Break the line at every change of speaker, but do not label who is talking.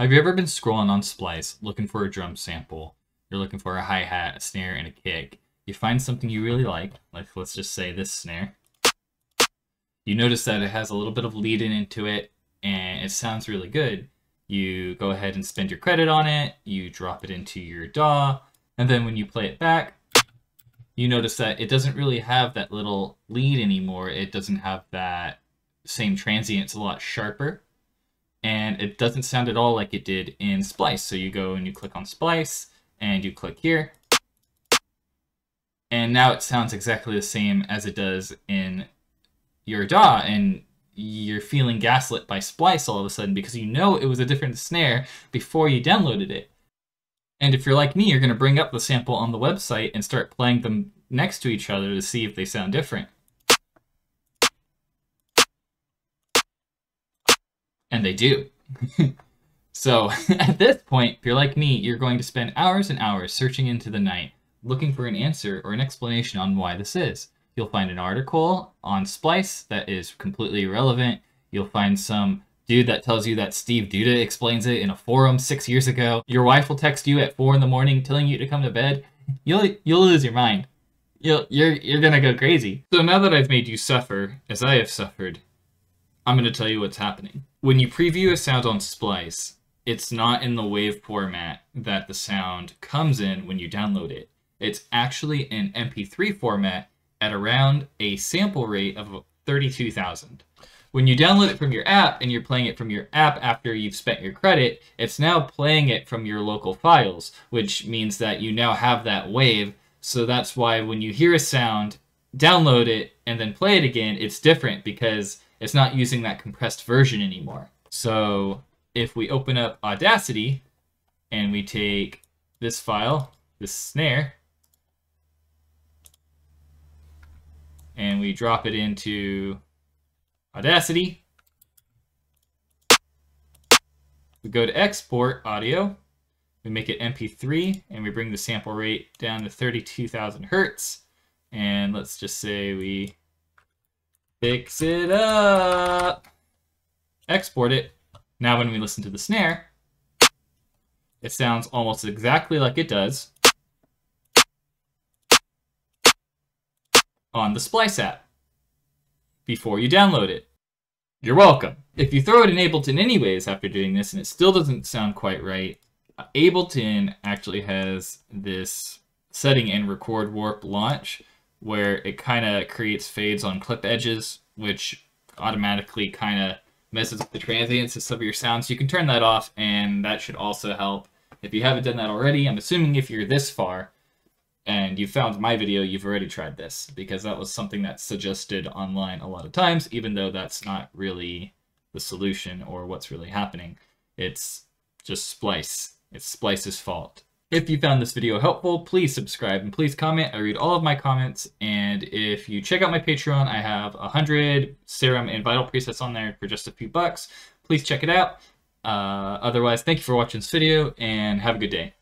Have you ever been scrolling on Splice looking for a drum sample? You're looking for a hi-hat, a snare, and a kick. You find something you really like, like let's just say this snare. You notice that it has a little bit of lead in into it, and it sounds really good. You go ahead and spend your credit on it, you drop it into your DAW, and then when you play it back, you notice that it doesn't really have that little lead anymore. It doesn't have that same transient, it's a lot sharper and it doesn't sound at all like it did in Splice. So you go and you click on Splice, and you click here, and now it sounds exactly the same as it does in your DAW, and you're feeling gaslit by Splice all of a sudden because you know it was a different snare before you downloaded it. And if you're like me, you're going to bring up the sample on the website and start playing them next to each other to see if they sound different. And they do. so at this point, if you're like me, you're going to spend hours and hours searching into the night, looking for an answer or an explanation on why this is. You'll find an article on Splice that is completely irrelevant. You'll find some dude that tells you that Steve Duda explains it in a forum six years ago. Your wife will text you at four in the morning telling you to come to bed. You'll you'll lose your mind. You'll you're you're gonna go crazy. So now that I've made you suffer, as I have suffered, I'm gonna tell you what's happening when you preview a sound on Splice, it's not in the wave format that the sound comes in when you download it. It's actually in MP3 format at around a sample rate of 32,000. When you download it from your app and you're playing it from your app after you've spent your credit, it's now playing it from your local files, which means that you now have that wave. So that's why when you hear a sound, download it, and then play it again, it's different because it's not using that compressed version anymore. So if we open up Audacity and we take this file, this snare, and we drop it into Audacity, we go to export audio, we make it MP3, and we bring the sample rate down to 32,000 hertz. And let's just say we Fix it up. Export it. Now when we listen to the snare, it sounds almost exactly like it does on the Splice app before you download it. You're welcome. If you throw it in Ableton anyways after doing this and it still doesn't sound quite right, Ableton actually has this setting in Record Warp Launch where it kind of creates fades on clip edges, which automatically kind of messes with the transients of some of your sounds. You can turn that off, and that should also help. If you haven't done that already, I'm assuming if you're this far and you found my video, you've already tried this, because that was something that's suggested online a lot of times, even though that's not really the solution or what's really happening. It's just Splice. It's Splice's fault. If you found this video helpful, please subscribe and please comment. I read all of my comments. And if you check out my Patreon, I have 100 serum and vital presets on there for just a few bucks. Please check it out. Uh, otherwise, thank you for watching this video and have a good day.